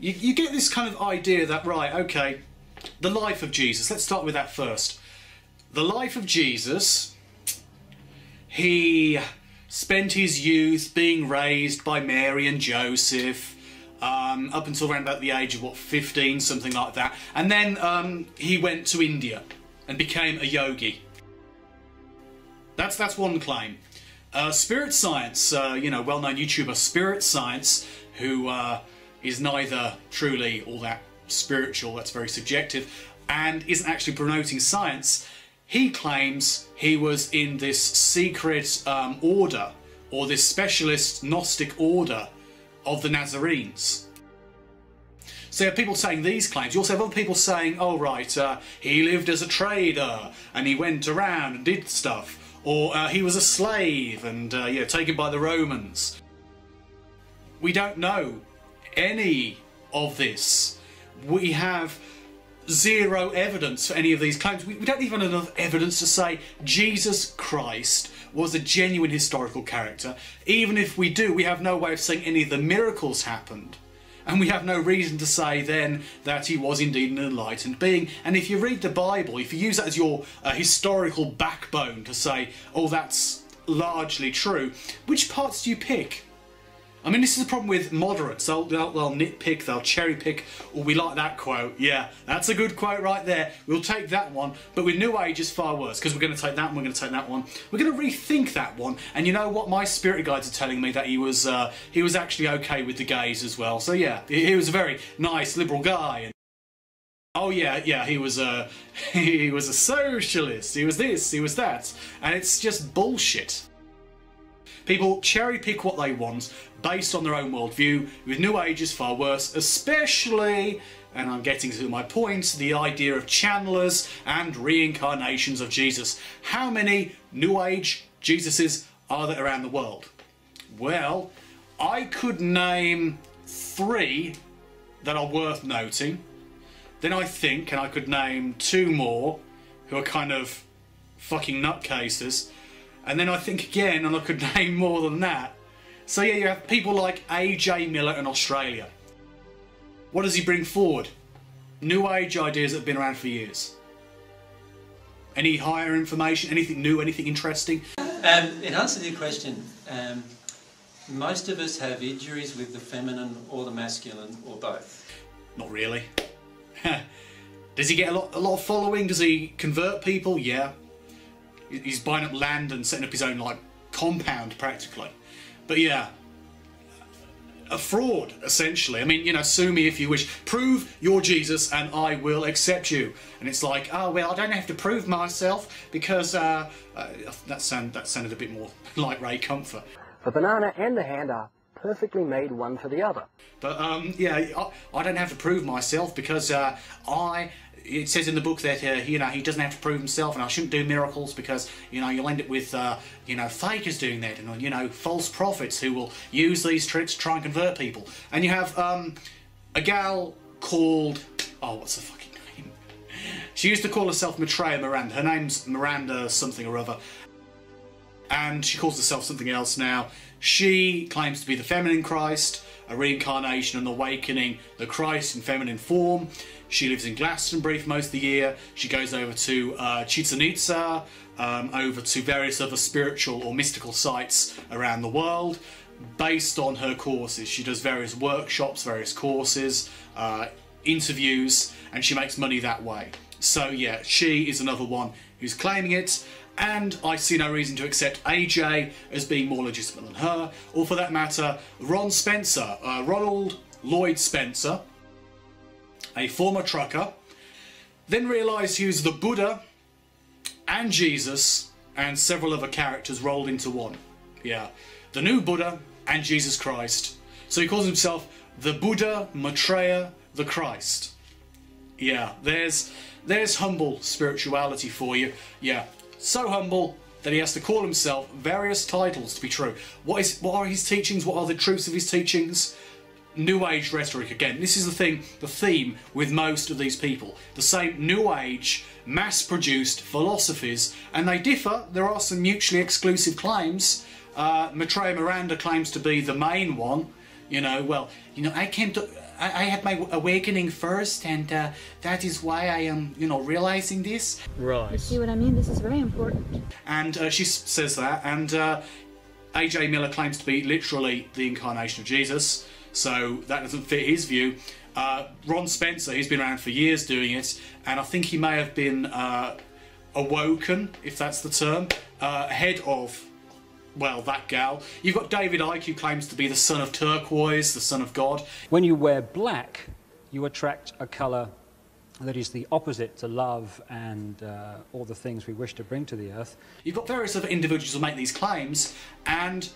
you, you get this kind of idea that, right, okay, the life of Jesus, let's start with that first. The life of Jesus, he spent his youth being raised by Mary and Joseph. Um, up until around about the age of what 15 something like that and then um, he went to India and became a yogi that's that's one claim uh, Spirit Science uh, you know well-known YouTuber Spirit Science who uh, is neither truly all that spiritual that's very subjective and isn't actually promoting science he claims he was in this secret um, order or this specialist Gnostic order of the Nazarenes. So you have people saying these claims. You also have other people saying, oh right, uh, he lived as a trader and he went around and did stuff. Or uh, he was a slave and uh, you know, taken by the Romans. We don't know any of this. We have zero evidence for any of these claims. We, don't even have enough evidence to say Jesus Christ was a genuine historical character. Even if we do, we have no way of saying any of the miracles happened. And we have no reason to say then that he was indeed an enlightened being. And if you read the Bible, if you use that as your uh, historical backbone to say, oh, that's largely true, which parts do you pick? I mean, this is the problem with moderates. They'll, they'll, they'll, nitpick, they'll cherry pick. Oh, we like that quote. Yeah, that's a good quote right there. We'll take that one. But with New Age, it's far worse because we're going to take that one, we're going to take that one. We're going to rethink that one. And you know what? My spirit guides are telling me that he was uh, he was actually okay with the gays as well. So yeah, he was a very nice liberal guy. And Oh yeah, yeah, he was a he was a socialist. He was this, he was that, and it's just bullshit. People cherry pick what they want based on their own worldview, with New Age is far worse, especially, and I'm getting to my point, the idea of channelers and reincarnations of Jesus. How many New Age Jesuses are there around the world? Well, I could name three that are worth noting. Then I think, and I could name two more who are kind of fucking nutcases. And then I think again, and I could name more than that. So yeah, you have people like AJ Miller in Australia. What does he bring forward? New age ideas that have been around for years. Any higher information, anything new, anything interesting? Um, in answer to your question, um, most of us have injuries with the feminine or the masculine or both. Not really. Does he get a lot, a lot of following? Does he convert people? Yeah. He's buying up land and setting up his own like compound practically. But yeah, a fraud, essentially. I mean, you know, sue me if you wish. Prove you're Jesus and I will accept you. And it's like, oh, well, I don't have to prove myself because uh, uh, that, sound, that sounded a bit more like Ray Comfort. The banana and the hand are perfectly made one for the other. But um, yeah, I, I, don't have to prove myself because uh, I it says in the book that uh, you know he doesn't have to prove himself, and I shouldn't do miracles because you know you'll end up with uh, you know fakers doing that, and you know false prophets who will use these tricks to try and convert people. And you have um, a gal called oh, what's the fucking name? She used to call herself Maitreya Miranda. Her name's Miranda something or other, and she calls herself something else now. She claims to be the feminine Christ, a reincarnation and awakening the Christ in feminine form. She lives in Glastonbury for most of the year. She goes over to uh, Chichen Itza, um, over to various other spiritual or mystical sites around the world based on her courses. She does various workshops, various courses, uh, interviews, and she makes money that way. So yeah, she is another one who's claiming it, and I see no reason to accept AJ as being more legitimate than her, or for that matter, Ron Spencer, uh, Ronald Lloyd Spencer, a former trucker, then realised he was the Buddha and Jesus and several other characters rolled into one. Yeah, the new Buddha and Jesus Christ. So he calls himself the Buddha Maitreya the Christ. Yeah, there's there's humble spirituality for you. Yeah, so humble that he has to call himself various titles to be true. What is what are his teachings? What are the truths of his teachings? New Age rhetoric again. This is the thing, the theme with most of these people. The same New Age, mass-produced philosophies, and they differ. There are some mutually exclusive claims. Uh, Maitreya Miranda claims to be the main one. You know, well, you know, I came to I, I had my awakening first, and uh, that is why I am, you know, realizing this. Right. You see what I mean? This is very important. And uh, she s- says that, and uh, AJ Miller claims to be literally the incarnation of Jesus, so that doesn't fit his view. Uh, Ron Spencer, he's been around for years doing it, and I think he may have been uh, awoken, if that's the term, uh, ahead of, well, that gal. You've got David Icke, who claims to be the son of turquoise, the son of God. When you wear black, you attract a colour that is the opposite to love and uh, all the things we wish to bring to the earth. You've got various other individuals who make these claims, and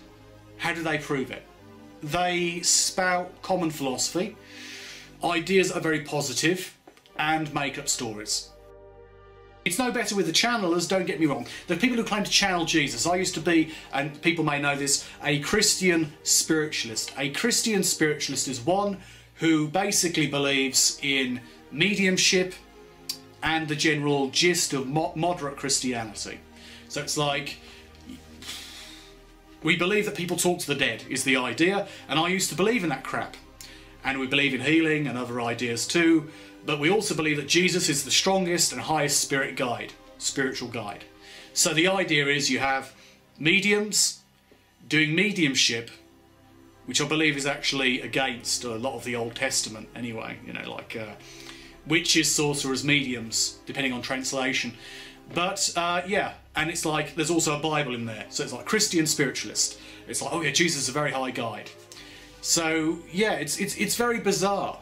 how do they prove it? They spout common philosophy, ideas are very positive, and make up stories. It's no better with the channelers, don't get me wrong. The people who claim to channel Jesus. I used to be, and people may know this, a Christian spiritualist. A Christian spiritualist is one who basically believes in mediumship and the general gist of mo- moderate Christianity. So it's like we believe that people talk to the dead is the idea, and I used to believe in that crap. And we believe in healing and other ideas too, but we also believe that Jesus is the strongest and highest spirit guide, spiritual guide. So the idea is you have mediums doing mediumship, which I believe is actually against a lot of the Old Testament anyway, you know, like uh, witches, sorcerers, mediums, depending on translation. But uh, yeah, and it's like there's also a Bible in there, so it's like Christian spiritualist. It's like, oh yeah, Jesus is a very high guide. So yeah, it's it's it's very bizarre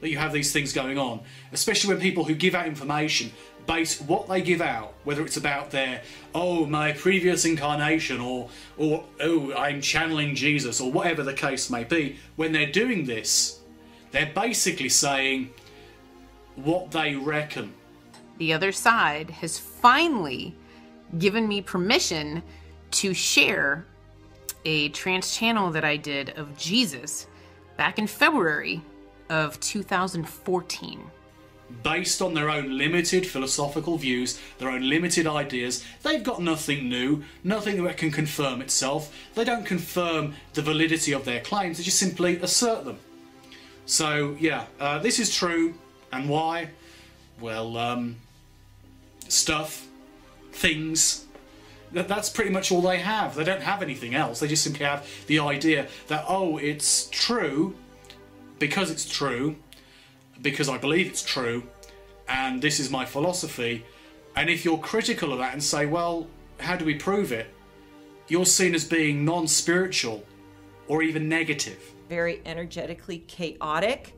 that you have these things going on, especially when people who give out information base what they give out, whether it's about their oh my previous incarnation or or oh I'm channeling Jesus or whatever the case may be. When they're doing this, they're basically saying what they reckon. the other side has finally given me permission to share a trance channel that I did of Jesus back in February of 2014. based on their own limited philosophical views, their own limited ideas. They've got nothing new, nothing that can confirm itself. They don't confirm the validity of their claims, they just simply assert them. So, yeah, uh, this is true. And why? Well, um, stuff, things. That, that's pretty much all they have. They don't have anything else. They just simply have the idea that, oh, it's true because it's true, because I believe it's true, and this is my philosophy. And if you're critical of that and say, well, how do we prove it? You're seen as being non spiritual or even negative. very energetically chaotic.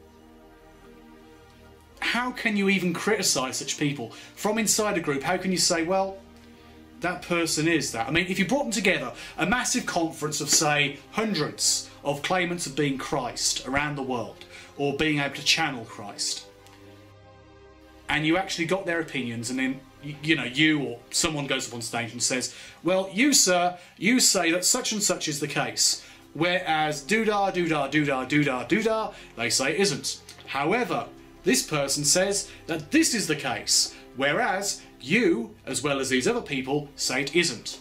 How can you even criticize such people from inside a group? How can you say, well, that person is that? I mean, if you brought them together, a massive conference of, say, hundreds of claimants of being Christ around the world or being able to channel Christ, and you actually got their opinions, and then you know you or someone goes up on stage and says, "Well, you sir, you say that such and such is the case," whereas doodah doodah doodah doodah doodah they say it isn't. However, this person says that this is the case, whereas you, as well as these other people, say it isn't.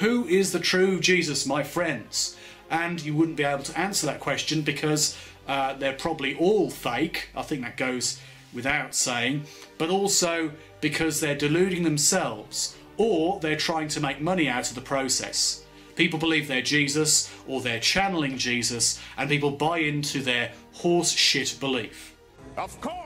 Who is the true Jesus, my friends? And you wouldn't be able to answer that question because uh, they're probably all fake. I think that goes without saying. But also because they're deluding themselves or they're trying to make money out of the process. People believe they're Jesus or they're channeling Jesus, and people buy into their horse shit belief. Of course,